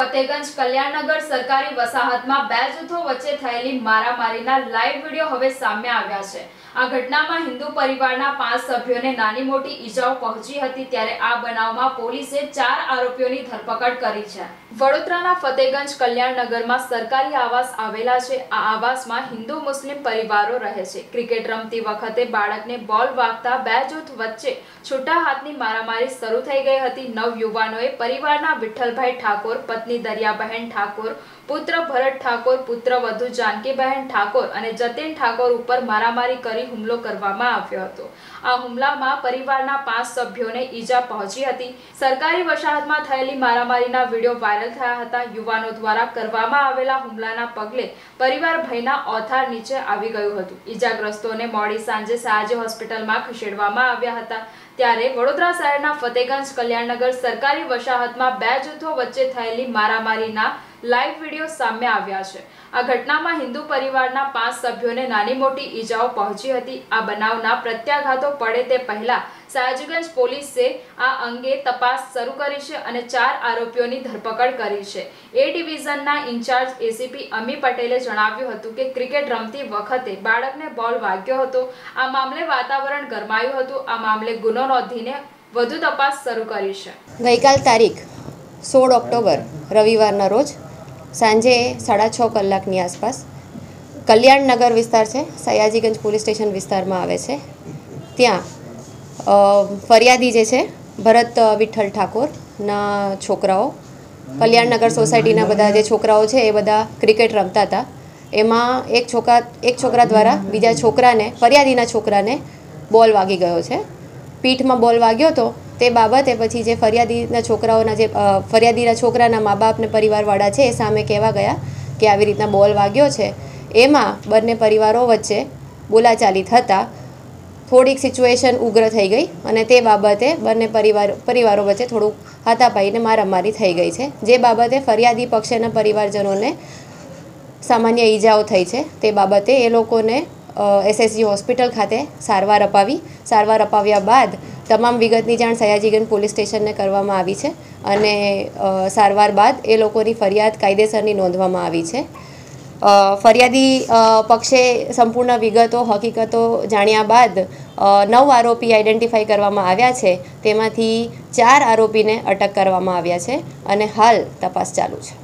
ફતેગંજ કલ્યાણનગર સરકારી વસાહતમાં બે જૂથો વચ્ચે થયેલી મારામારીના લાઈવ વીડિયો હવે સામે આવ્યા છે. આ ઘટનામાં હિન્દુ પરિવારના પાંચ સભ્યોને નાની મોટી ઈજાઓ પહોંચી હતી ત્યારે આ બનાવમાં પોલીસે ચાર આરોપીઓની ધરપકડ કરી છે. વડોદરાના ફતેગંજ કલ્યાણનગરમાં સરકારી આવાસ આવેલા છે. આ આવાસમાં હિન્દુ મુસ્લિમ પરિવારો રહે છે. ક્રિકેટ રમતી વખતે બાળકને બોલ વાગતા બે જૂથ વચ્ચે છૂટા હાથની મારામારી શરૂ થઈ ગઈ હતી. નવ યુવાનોએ પરિવારના વિઠ્ઠલભાઈ ઠાકોર, પત્ની દરિયાબહેન ઠાકોર, પુત્ર ભરત ઠાકોર, પુત્ર વધુ જાનકીબહેન ઠાકોર અને જતીન ઠાકોર ઉપર મારામારી કરી હુમલો કરવામાં આવ્યો હતો. આ હુમલામાં પરિવારના પાંચ સભ્યોને ઈજા પહોંચી હતી. સરકારી વસાહતમાં થયેલી મારામારીના વીડિયો વાયરલ થયા હતા. યુવાનો દ્વારા કરવામાં આવેલા હુમલાના પગલે પરિવાર ભયના ઓથાર નીચે આવી ગયું હતું. ઈજાગ્રસ્તોને મોડી સાંજે સાજે હોસ્પિટલમાં ખસેડવામાં આવ્યા હતા. ત્યારે વડોદરા શહેરના ફતેગંજ કલ્યાણનગર સરકારી વસાહતમાં બે જૂથો વચ્ચે થયેલી મારામારીના લાઈવ વીડિયો સામે આવ્યા છે. આ ઘટનામાં હિન્દુ પરિવારના પાંચ સભ્યોને નાની મોટી ઈજાઓ પહોંચી હતી. આ બનાવના પ્રત્યાઘાતો પડે તે પહેલા સયાજીગંજ પોલીસે આ અંગે તપાસ શરૂ કરી છે અને ચાર આરોપીઓની ધરપકડ કરી છે. એ ડિવિઝનના ઇન્ચાર્જ એસીપી અમી પટેલે જણાવ્યું હતું કે ક્રિકેટ રમતી વખતે બાળકને બોલ વાગ્યો હતો. આ મામલે વાતાવરણ ગરમાયું હતું. આ મામલે ગુનો નોંધીને વધુ તપાસ શરૂ કરી છે. ગઈકાલ તારીખ સોળ ઓક્ટોબર, રવિવારના રોજ સાંજે સાડા છ કલાકની આસપાસ કલ્યાણનગર વિસ્તાર છે, સયાજીગંજ પોલીસ સ્ટેશન વિસ્તારમાં આવે છે. ત્યાં ફરિયાદી જે છે, ભરત વિઠ્ઠલ ઠાકોરના છોકરાઓ કલ્યાણનગર સોસાયટીના બધા જે છોકરાઓ છે, એ બધા ક્રિકેટ રમતા હતા. એમાં એક છોકરા એક છોકરા દ્વારા બીજા છોકરાને, ફરિયાદીના છોકરાને બોલ વાગી ગયો છે. પીઠમાં બોલ વાગ્યો હતો, તે બાબતે પછી જે ફરિયાદીના છોકરાઓના જે ફરિયાદીના છોકરાના મા બાપને પરિવારવાળા છે એ સામે કહેવા ગયા કે આવી રીતના બોલ વાગ્યો છે. એમાં બંને પરિવારો વચ્ચે બોલાચાલી થતાં થોડીક સિચ્યુએશન ઉગ્ર થઈ ગઈ અને તે બાબતે બંને પરિવાર, પરિવારો વચ્ચે થોડુંક હાથાપાઈને મારામારી થઈ ગઈ છે. જે બાબતે ફરિયાદી પક્ષેના પરિવારજનોને સામાન્ય ઈજાઓ થઈ છે. તે બાબતે એ લોકોને એસએસજી હોસ્પિટલ ખાતે સારવાર અપાવી. સારવાર અપાવ્યા બાદ તમામ વિગતની જાણ સયાજીગંજ પોલીસ સ્ટેશનને કરવામાં આવી છે અને સારવાર બાદ એ લોકોની ફરિયાદ કાયદેસરની નોંધવામાં આવી છે. ફરિયાદી પક્ષે સંપૂર્ણ વિગતો, હકીકતો જાણ્યા બાદ નવ આરોપી આઈડેન્ટિફાઈ કરવામાં આવ્યા છે. તેમાંથી ચાર આરોપીને અટક કરવામાં આવ્યા છે અને હાલ તપાસ ચાલુ છે.